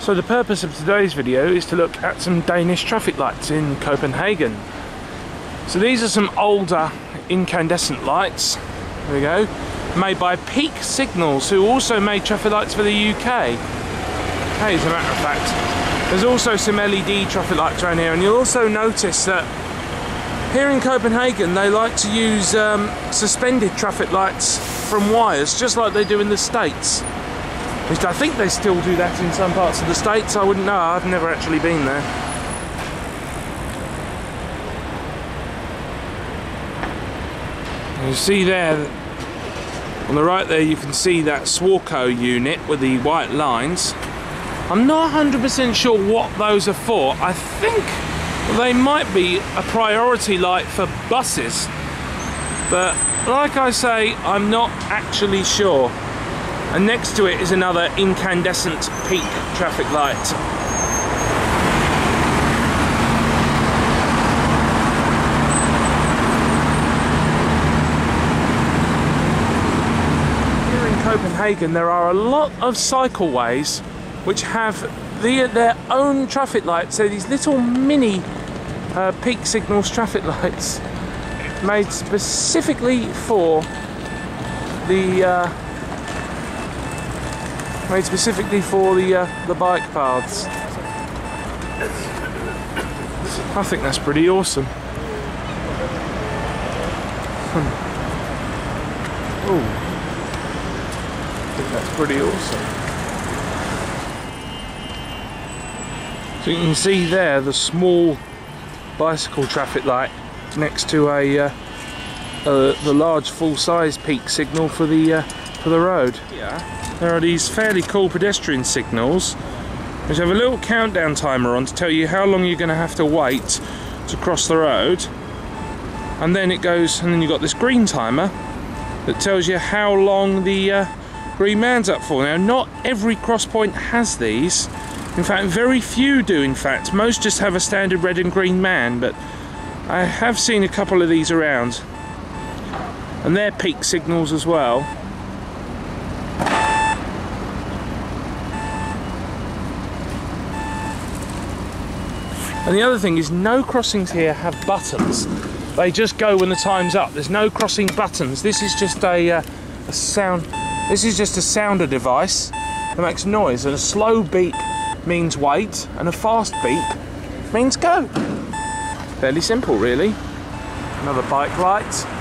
So the purpose of today's video is to look at some Danish traffic lights in Copenhagen. So these are some older incandescent lights, there we go, made by Peek Signals who also made traffic lights for the UK. Hey, as a matter of fact. There's also some LED traffic lights around here and you'll also notice that here in Copenhagen they like to use um, suspended traffic lights from wires just like they do in the States. I think they still do that in some parts of the States. I wouldn't know. I've never actually been there. You see there, on the right there, you can see that Swarco unit with the white lines. I'm not 100% sure what those are for. I think they might be a priority light for buses. But like I say, I'm not actually sure and next to it is another incandescent Peek traffic light. Here in Copenhagen there are a lot of cycleways which have the, their own traffic lights, so these little mini uh, Peek signals traffic lights made specifically for the uh, made specifically for the uh, the bike paths. I think that's pretty awesome. Oh, I think that's pretty awesome. So you can see there the small bicycle traffic light next to a uh, uh, the large full-size Peek signal for the uh, for the road. Yeah there are these fairly cool pedestrian signals. Which have a little countdown timer on to tell you how long you're going to have to wait to cross the road. And then it goes and then you've got this green timer that tells you how long the uh, green man's up for. Now not every cross point has these. In fact very few do in fact. Most just have a standard red and green man but I have seen a couple of these around. And they're Peek signals as well And the other thing is no crossings here have buttons. They just go when the time's up. There's no crossing buttons. This is just a, uh, a sound. This is just a sounder device that makes noise. And a slow beep means wait, and a fast beep means go. Fairly simple, really. Another bike light.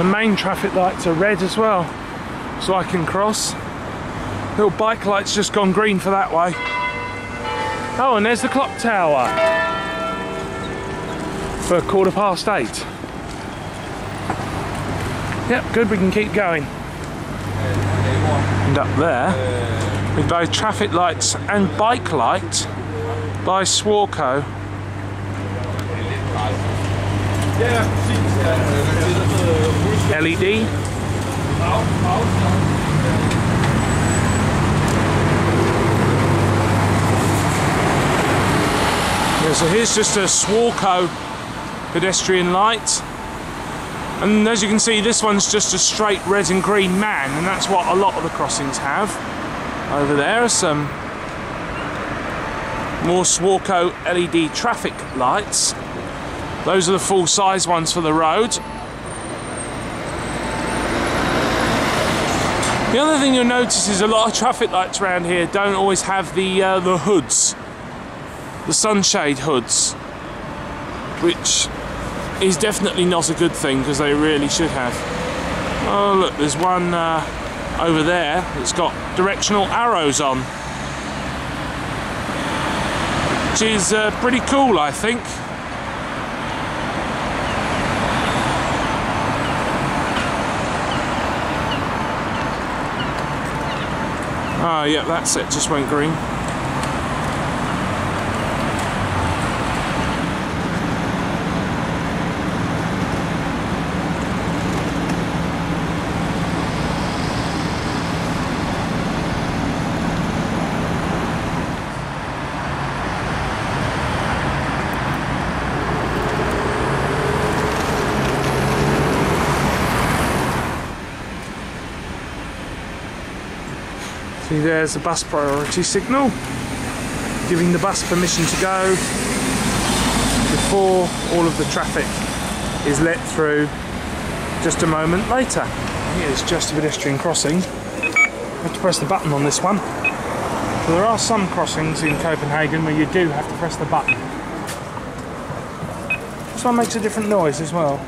The main traffic lights are red as well, so I can cross. Little bike light's just gone green for that way. Oh, and there's the clock tower for a quarter past eight. Yep, good, we can keep going. And up there, with both traffic lights and bike light by Swarco. LED. Yeah, so here's just a Swarco pedestrian light. And as you can see, this one's just a straight red and green man, and that's what a lot of the crossings have. Over there are some more Swarco LED traffic lights. Those are the full size ones for the road. The other thing you'll notice is a lot of traffic lights around here don't always have the uh, the hoods, the sunshade hoods, which is definitely not a good thing because they really should have. Oh look, there's one uh, over there that's got directional arrows on, which is uh, pretty cool, I think. Ah, yeah, that's it, just went green. See there's the bus priority signal, giving the bus permission to go before all of the traffic is let through just a moment later. Here's just a pedestrian crossing. I have to press the button on this one. So there are some crossings in Copenhagen where you do have to press the button. This one makes a different noise as well.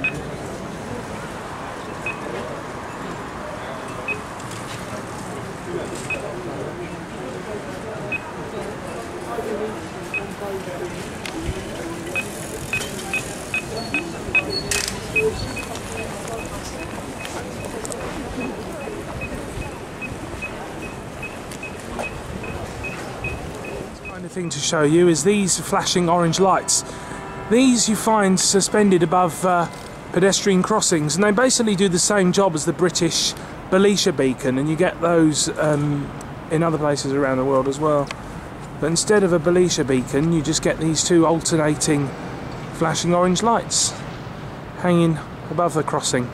Kind of thing to show you is these flashing orange lights. These you find suspended above uh, pedestrian crossings and they basically do the same job as the British Belisha beacon and you get those um, in other places around the world as well. But instead of a Belisha beacon you just get these two alternating flashing orange lights hanging above the crossing.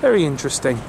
Very interesting.